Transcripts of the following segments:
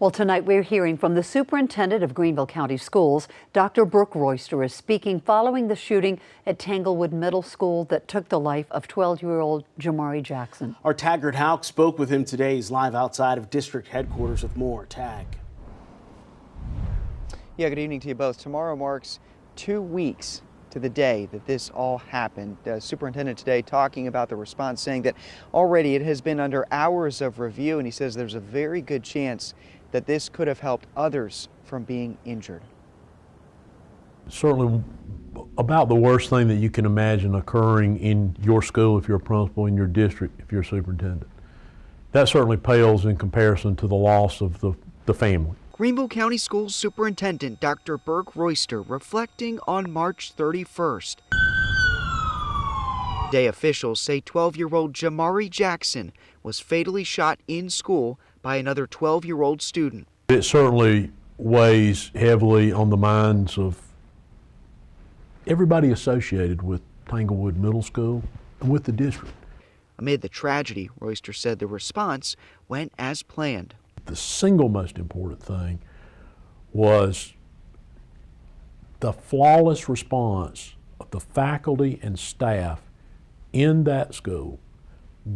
Well, tonight we're hearing from the superintendent of Greenville County Schools. Dr. Burke Royster is speaking following the shooting at Tanglewood Middle School that took the life of 12 year old Jamari Jackson. Our Taggart Houck spoke with him today. He's live outside of district headquarters with more. Tag. Yeah, good evening to you both. Tomorrow marks two weeks to the day that this all happened. The superintendent today talking about the response, saying that already it has been under hours of review, and he says there's a very good chance that this could have helped others from being injured. Certainly about the worst thing that you can imagine occurring in your school if you're a principal, in your district if you're a superintendent. That certainly pales in comparison to the loss of the, the family. Greenville County Schools Superintendent Dr. Burke Royster reflecting on March 31st. Day officials say 12 year old Jamari Jackson was fatally shot in school by another 12 year old student. It certainly weighs heavily on the minds of everybody associated with Tanglewood Middle School and with the district. Amid the tragedy, Royster said the response went as planned the single most important thing was the flawless response of the faculty and staff in that school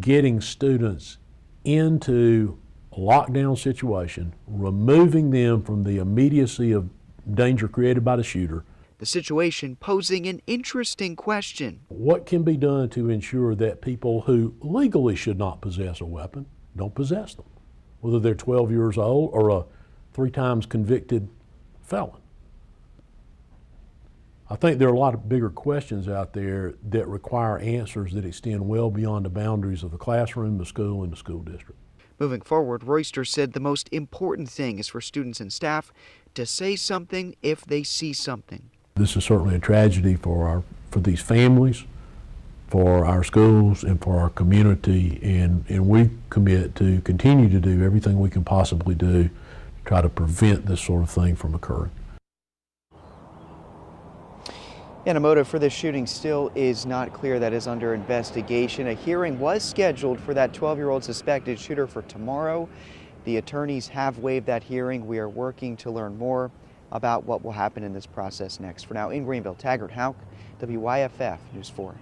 getting students into lockdown situation, removing them from the immediacy of danger created by the shooter. The situation posing an interesting question. What can be done to ensure that people who legally should not possess a weapon don't possess them? whether they're 12 years old or a three times convicted felon. I think there are a lot of bigger questions out there that require answers that extend well beyond the boundaries of the classroom, the school, and the school district. Moving forward, Royster said the most important thing is for students and staff to say something if they see something. This is certainly a tragedy for our for these families, for our schools and for our community. And, and we commit to continue to do everything we can possibly do to try to prevent this sort of thing from occurring. And a motive for this shooting still is not clear. That is under investigation. A hearing was scheduled for that 12 year old suspected shooter for tomorrow. The attorneys have waived that hearing. We are working to learn more about what will happen in this process next. For now, in Greenville, Taggart Houck, WYFF News 4.